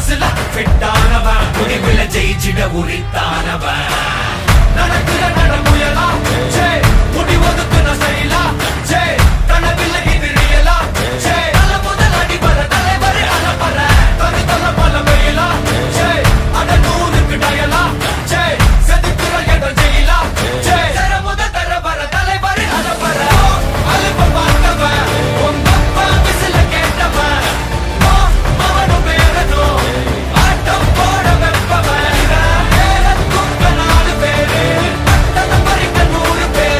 மனசுல பெட்டானவன். முடிவுல ஜெயிச்சிட உரித்தானவன்.